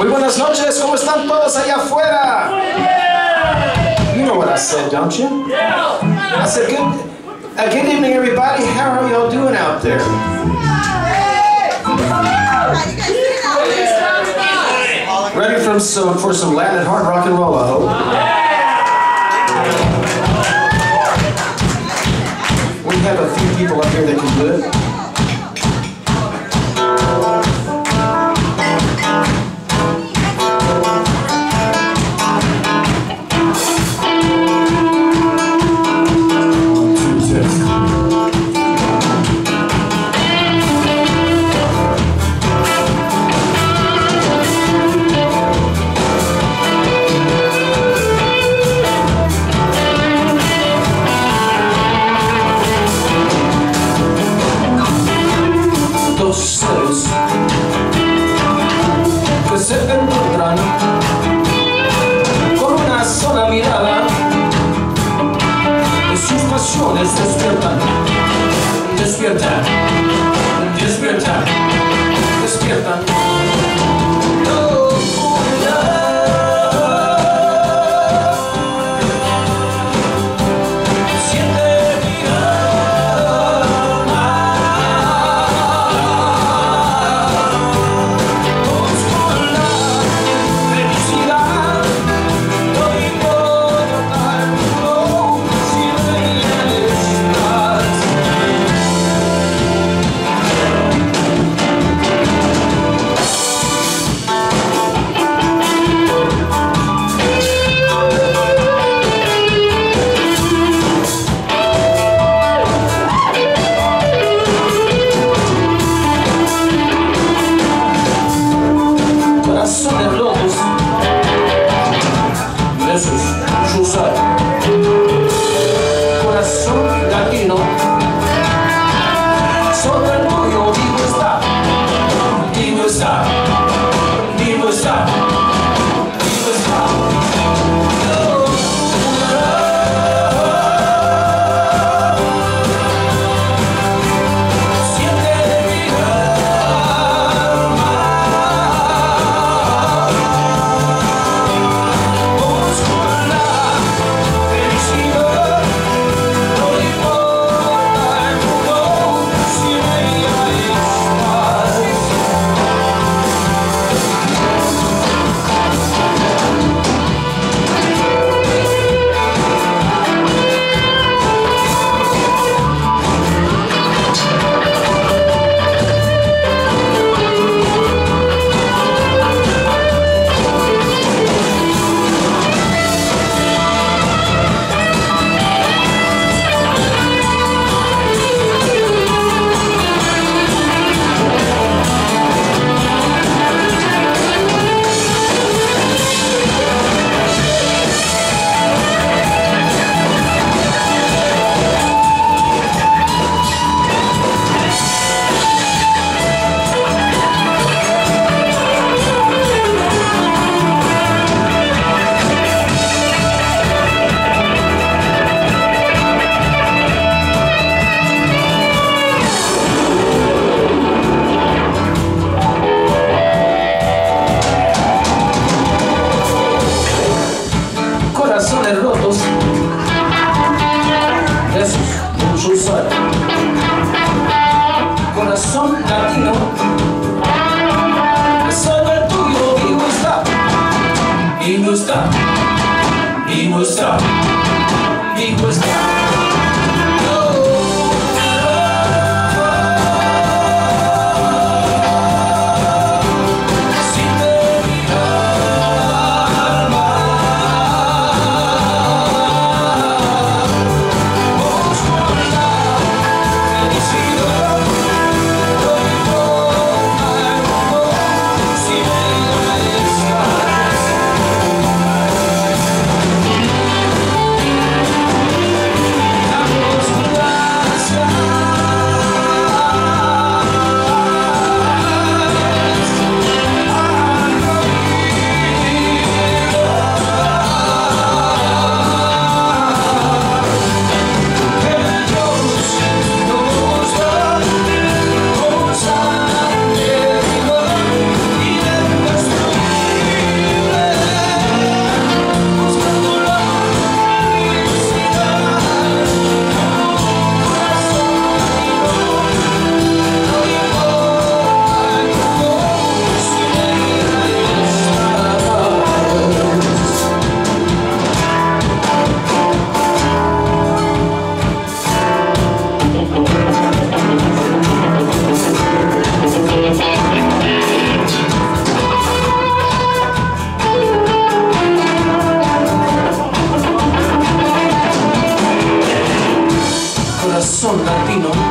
Muy buenas noches, ¿cómo están todos allá afuera? You know what I said, don't you? I said, good, uh, good evening, everybody. How are y'all doing out there? Ready for some, for some Latin hard rock and roll, I hope. We have a few people up here that can do it. se te encuentran con una sola mirada y sus pasiones despiertan, despiertan. son latino. Saber tuyo y gusta. Filipino